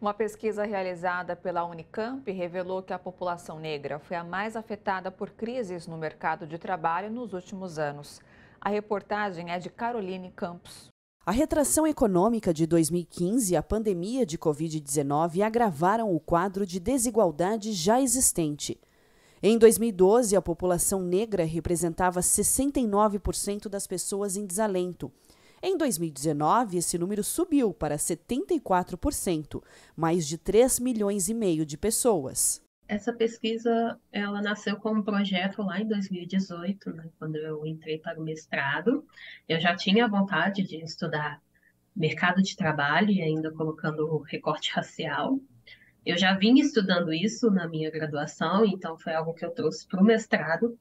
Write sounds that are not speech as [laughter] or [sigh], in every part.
Uma pesquisa realizada pela Unicamp revelou que a população negra foi a mais afetada por crises no mercado de trabalho nos últimos anos. A reportagem é de Caroline Campos. A retração econômica de 2015 e a pandemia de Covid-19 agravaram o quadro de desigualdade já existente. Em 2012, a população negra representava 69% das pessoas em desalento em 2019, esse número subiu para 74%, mais de 3 milhões e meio de pessoas. Essa pesquisa, ela nasceu como projeto lá em 2018, né, quando eu entrei para o mestrado. Eu já tinha vontade de estudar mercado de trabalho e ainda colocando o recorte [laughs] racial. Eu já vinha estudando isso na minha graduação, então foi algo que eu trouxe para o mestrado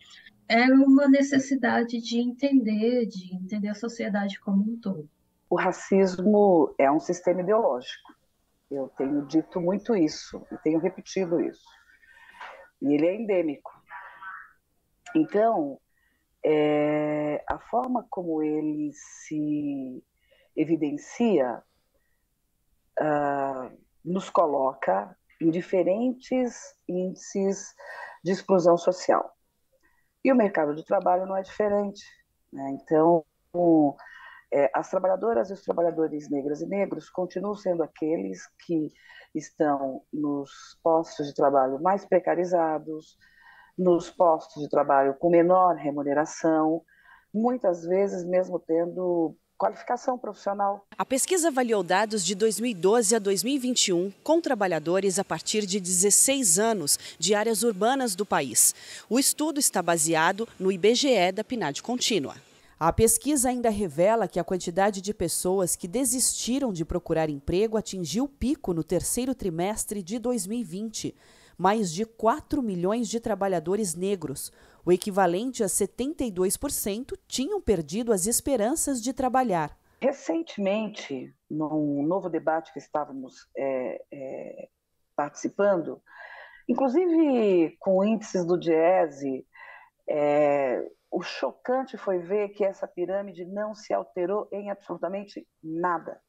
era uma necessidade de entender, de entender a sociedade como um todo. O racismo é um sistema ideológico. Eu tenho dito muito isso e tenho repetido isso. E ele é endêmico. Então, é, a forma como ele se evidencia uh, nos coloca em diferentes índices de exclusão social. E o mercado de trabalho não é diferente. Né? Então, é, as trabalhadoras e os trabalhadores negras e negros continuam sendo aqueles que estão nos postos de trabalho mais precarizados, nos postos de trabalho com menor remuneração, muitas vezes mesmo tendo qualificação profissional. A pesquisa avaliou dados de 2012 a 2021 com trabalhadores a partir de 16 anos de áreas urbanas do país. O estudo está baseado no IBGE da PNAD contínua. A pesquisa ainda revela que a quantidade de pessoas que desistiram de procurar emprego atingiu pico no terceiro trimestre de 2020. Mais de 4 milhões de trabalhadores negros, o equivalente a 72%, tinham perdido as esperanças de trabalhar. Recentemente, num novo debate que estávamos é, é, participando, inclusive com índices do Diese, é, o chocante foi ver que essa pirâmide não se alterou em absolutamente nada.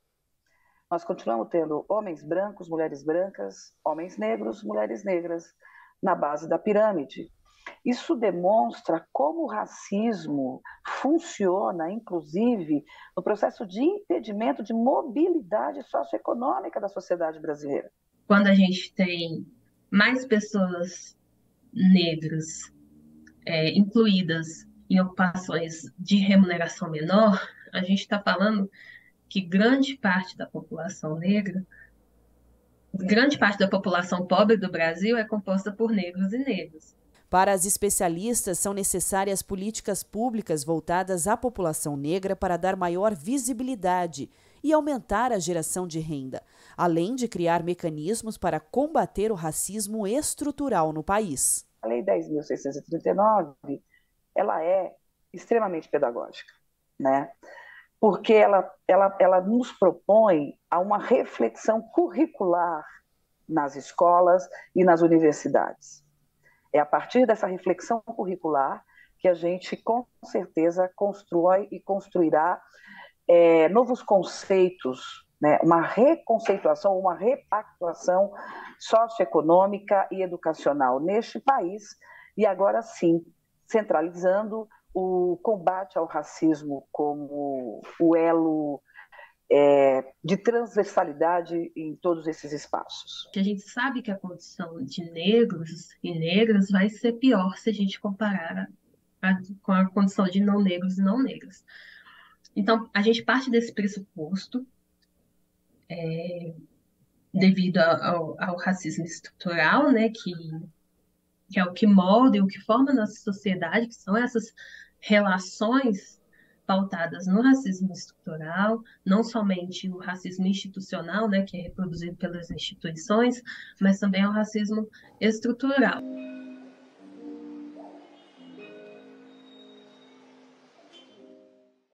Nós continuamos tendo homens brancos, mulheres brancas, homens negros, mulheres negras na base da pirâmide. Isso demonstra como o racismo funciona, inclusive, no processo de impedimento de mobilidade socioeconômica da sociedade brasileira. Quando a gente tem mais pessoas negras é, incluídas em ocupações de remuneração menor, a gente está falando que grande parte da população negra, grande parte da população pobre do Brasil é composta por negros e negras. Para as especialistas, são necessárias políticas públicas voltadas à população negra para dar maior visibilidade e aumentar a geração de renda, além de criar mecanismos para combater o racismo estrutural no país. A Lei 10.639, ela é extremamente pedagógica, né? Porque ela, ela, ela nos propõe a uma reflexão curricular nas escolas e nas universidades. É a partir dessa reflexão curricular que a gente, com certeza, constrói e construirá é, novos conceitos, né? uma reconceituação, uma repactuação socioeconômica e educacional neste país, e agora sim, centralizando o combate ao racismo como o elo é, de transversalidade em todos esses espaços. A gente sabe que a condição de negros e negras vai ser pior se a gente comparar a, com a condição de não negros e não negras. Então, a gente parte desse pressuposto, é, devido ao, ao, racismo estrutural, né, que, que é o que molda e o que forma a nossa sociedade, que são essas relações pautadas no racismo estrutural, não somente o racismo institucional, né, que é reproduzido pelas instituições, mas também o racismo estrutural.